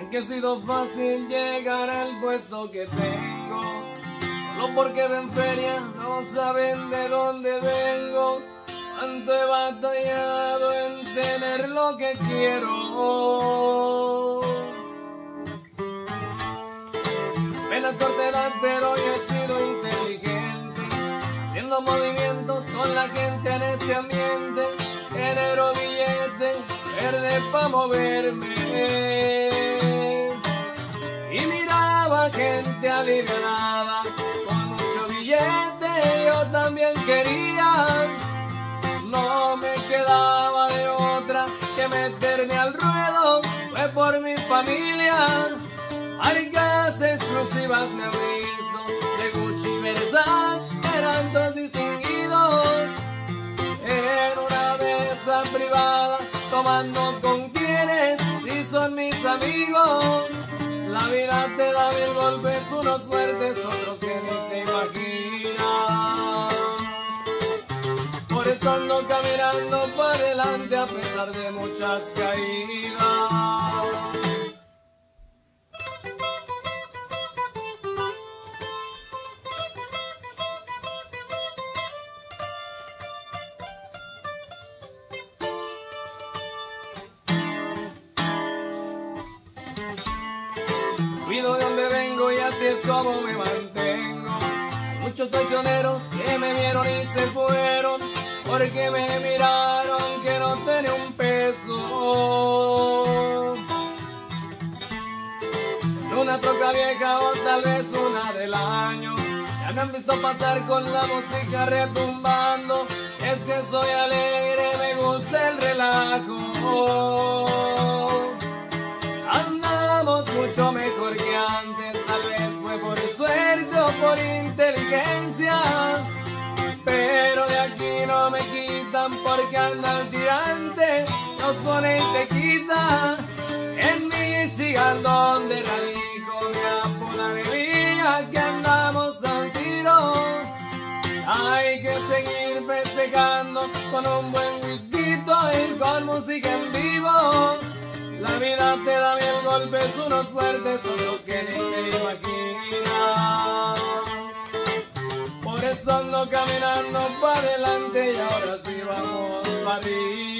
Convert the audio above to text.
Sé que ha sido fácil llegar al puesto que tengo. Solo porque ven feria no saben de dónde vengo. Tanto he batallado en tener lo que quiero. Apenas corta pero yo he sido inteligente. Haciendo movimientos con la gente en este ambiente. Genero billete verde pa' moverme. Con mucho billete. Yo también quería. No me quedaba de otra que meterme al ruedo. Fue por mi familia. Marcas exclusivas me visto de Gucci y Versace. Eran dos distinguidos en una mesa privada tomando con quienes si son mis amigos. La vida te da mil golpes, unos fuertes, otros que ni te imaginas. Por eso ando caminando para adelante a pesar de muchas caídas. Me mantengo. Muchos traicioneros que me vieron y se fueron porque me miraron que no tenía un peso. Una troca vieja o tal vez una del año. Ya me han visto pasar con la música retumbando. Es que soy alegre, me gusta el relajo. Andamos mucho mejor que antes, por inteligencia. Pero de aquí no me quitan porque anda el tirante, nos pone y te quita. En Michigan donde radico me apoda bebía que andamos al tiro. Hay que seguir festejando con un buen whisky y con música en vivo. La vida te da mil golpes, unos fuertes, otros que ni te imaginas. Caminando para adelante y ahora sí vamos para arriba.